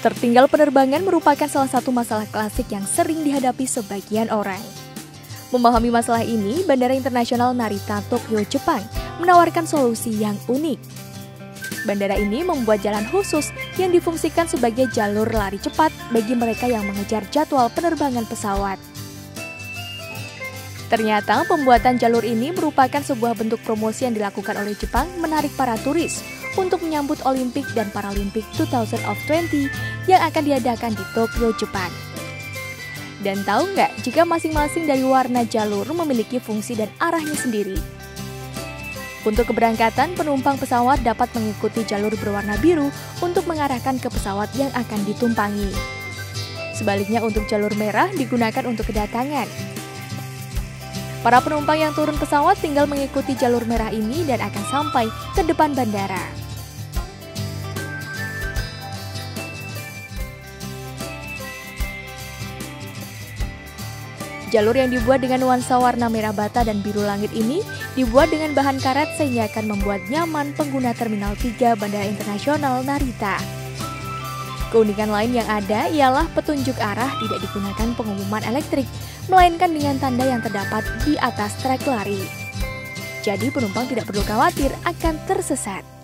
Tertinggal penerbangan merupakan salah satu masalah klasik yang sering dihadapi sebagian orang. Memahami masalah ini, Bandara Internasional Narita Tokyo, Jepang menawarkan solusi yang unik. Bandara ini membuat jalan khusus yang difungsikan sebagai jalur lari cepat bagi mereka yang mengejar jadwal penerbangan pesawat. Ternyata pembuatan jalur ini merupakan sebuah bentuk promosi yang dilakukan oleh Jepang menarik para turis untuk menyambut Olimpik dan Paralimpik 2020 yang akan diadakan di Tokyo, Jepang. Dan tahu nggak jika masing-masing dari warna jalur memiliki fungsi dan arahnya sendiri? Untuk keberangkatan, penumpang pesawat dapat mengikuti jalur berwarna biru untuk mengarahkan ke pesawat yang akan ditumpangi. Sebaliknya untuk jalur merah digunakan untuk kedatangan. Para penumpang yang turun pesawat tinggal mengikuti jalur merah ini dan akan sampai ke depan bandara. Jalur yang dibuat dengan nuansa warna merah bata dan biru langit ini dibuat dengan bahan karet sehingga akan membuat nyaman pengguna Terminal 3 Bandara Internasional Narita. Keunikan lain yang ada ialah petunjuk arah tidak digunakan pengumuman elektrik, melainkan dengan tanda yang terdapat di atas trek lari. Jadi penumpang tidak perlu khawatir akan tersesat.